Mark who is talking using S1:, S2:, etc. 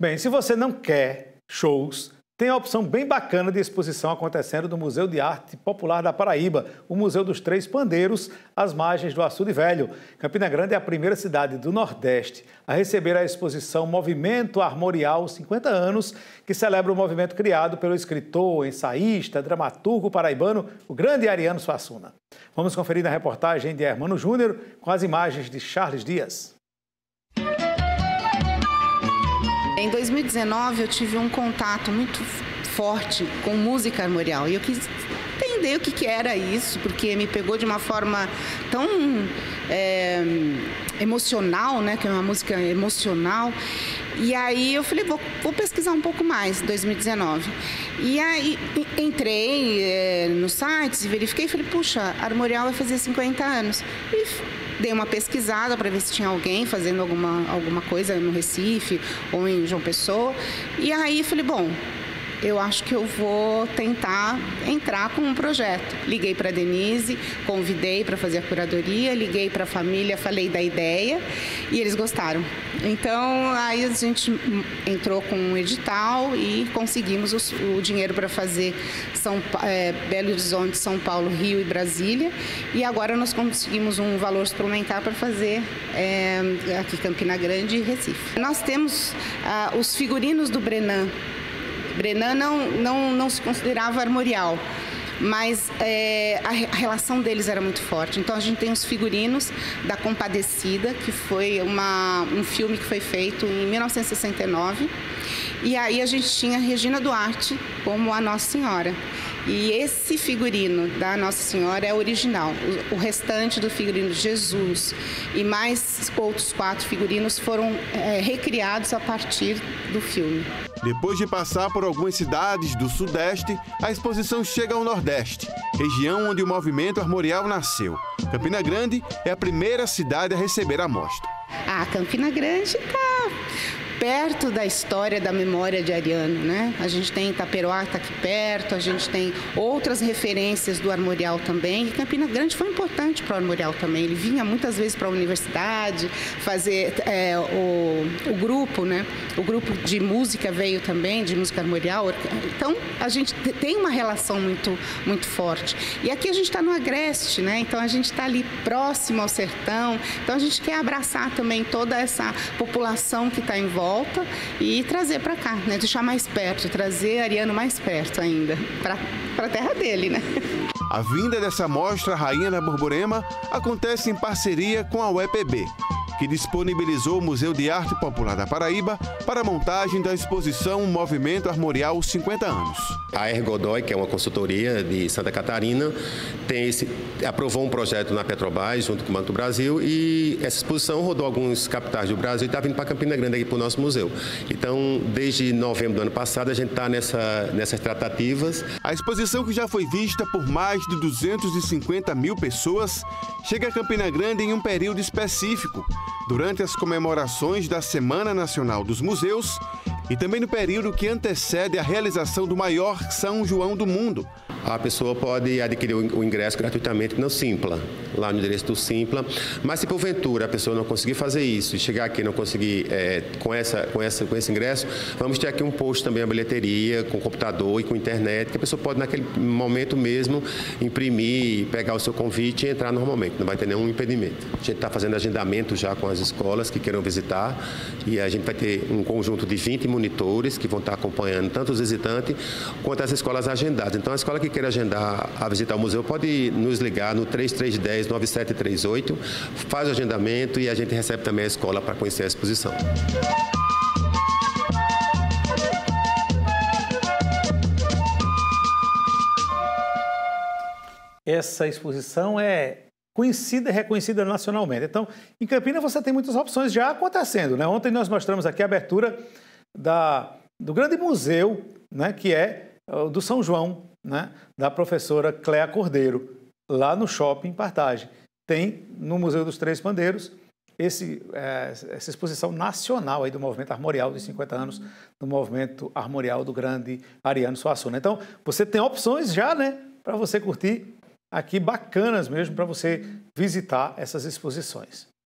S1: Bem, se você não quer shows, tem a opção bem bacana de exposição acontecendo no Museu de Arte Popular da Paraíba, o Museu dos Três Pandeiros, às margens do Açude Velho. Campina Grande é a primeira cidade do Nordeste a receber a exposição Movimento Armorial 50 anos, que celebra o movimento criado pelo escritor, ensaísta, dramaturgo paraibano, o grande Ariano Suassuna. Vamos conferir na reportagem de Hermano Júnior com as imagens de Charles Dias.
S2: Em 2019 eu tive um contato muito forte com música armorial e eu quis entender o que, que era isso, porque me pegou de uma forma tão é, emocional, né, que é uma música emocional. E aí eu falei, vou, vou pesquisar um pouco mais, 2019. E aí entrei é, nos sites e verifiquei e falei, puxa, Armorial vai fazer 50 anos. E dei uma pesquisada para ver se tinha alguém fazendo alguma, alguma coisa no Recife ou em João Pessoa. E aí falei, bom, eu acho que eu vou tentar entrar com um projeto. Liguei para Denise, convidei para fazer a curadoria, liguei para a família, falei da ideia e eles gostaram. Então, aí a gente entrou com um edital e conseguimos o, o dinheiro para fazer São, é, Belo Horizonte, São Paulo, Rio e Brasília. E agora nós conseguimos um valor suplementar para fazer é, aqui Campina Grande e Recife. Nós temos ah, os figurinos do Brenan, Brenan não, não, não se considerava armorial, mas é, a, relação deles era muito forte. Então a gente tem os figurinos da Compadecida, que foi uma, um filme que foi feito em 1969. E aí a gente tinha Regina Duarte como a Nossa Senhora. E esse figurino da Nossa Senhora é original. O, restante do figurino de Jesus e mais outros quatro figurinos foram é, recriados a partir do filme.
S3: Depois de passar por algumas cidades do Sudeste, a exposição chega ao Nordeste, região onde o movimento armorial nasceu. Campina Grande é a primeira cidade a receber a mostra.
S2: Ah, Campina Grande está perto da história da memória de Ariano, né? A gente tem Itaperoá está aqui perto, a gente tem outras referências do armorial também. E Campina Grande foi importante para o armorial também. Ele vinha muitas vezes para a universidade fazer é, o, o grupo, né? O grupo de música veio também, de música armorial. Então a gente tem uma relação muito, muito forte. E aqui a gente está no Agreste, né? Então a gente está ali próximo ao sertão. Então a gente quer abraçar também toda essa população que está em volta volta e trazer para cá, né? Deixar mais perto, trazer Ariano mais perto ainda, para a terra dele, né?
S3: A vinda dessa mostra Rainha da Borborema acontece em parceria com a UEPB, que disponibilizou o Museu de Arte Popular da Paraíba para a montagem da exposição Movimento Armorial 50 anos.
S4: A Ergodói, que é uma consultoria de Santa Catarina, tem esse, aprovou um projeto na Petrobras, junto com o Banco do Brasil, e essa exposição rodou alguns capitais do Brasil e está vindo para Campina Grande aqui para o nosso museu. Então, desde novembro do ano passado, a gente está nessa, nessas tratativas.
S3: A exposição, que já foi vista por mais de 250 mil pessoas, chega a Campina Grande em um período específico, durante as comemorações da Semana Nacional dos Museus e também no período que antecede a realização do maior São João do mundo,
S4: a pessoa pode adquirir o ingresso gratuitamente no Simpla, lá no endereço do Simpla. Mas se porventura a pessoa não conseguir fazer isso e chegar aqui e não conseguir é, com, essa, com, essa, com esse ingresso, vamos ter aqui um posto também a bilheteria, com computador e com internet, que a pessoa pode naquele momento mesmo imprimir, pegar o seu convite e entrar normalmente, não vai ter nenhum impedimento. A gente está fazendo agendamento já com as escolas que queiram visitar e a gente vai ter um conjunto de 20 monitores que vão estar acompanhando tanto os visitantes quanto as escolas agendadas. Então a escola que queira agendar a visita ao museu, pode nos ligar no 3310-9738, faz o agendamento e a gente recebe também a escola para conhecer a exposição.
S1: Essa exposição é conhecida e reconhecida nacionalmente. Então, em Campinas você tem muitas opções já acontecendo. Né? Ontem nós mostramos aqui a abertura da, do grande museu, né, que é do São João, né, da professora Cléa Cordeiro, lá no Shopping Partagem. Tem no Museu dos Três Pandeiros esse, é, essa exposição nacional aí do movimento armorial de 50 anos, do movimento armorial do grande Ariano Suassuna. Então, você tem opções já, né, para você curtir aqui bacanas mesmo, para você visitar essas exposições.